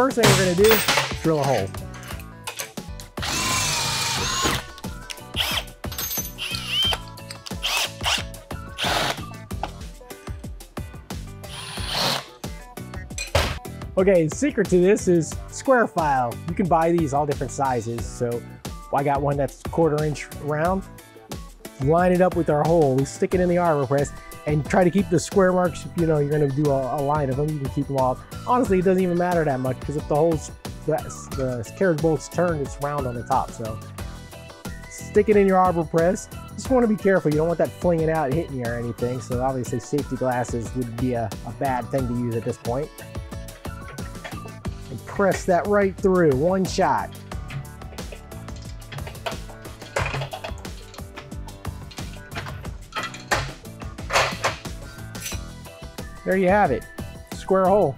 first thing we're gonna do is drill a hole. Okay, the secret to this is square file. You can buy these all different sizes. So I got one that's quarter inch round. Line it up with our hole. We stick it in the arbor press and try to keep the square marks. You know, you're gonna do a, a line of them. You can keep them off. Honestly, it doesn't even matter that much because if the hole's the, the carriage bolt's turned, it's round on the top. So stick it in your arbor press. Just want to be careful. You don't want that flinging out, hitting you or anything. So obviously, safety glasses would be a, a bad thing to use at this point and press that right through, one shot. There you have it, square hole.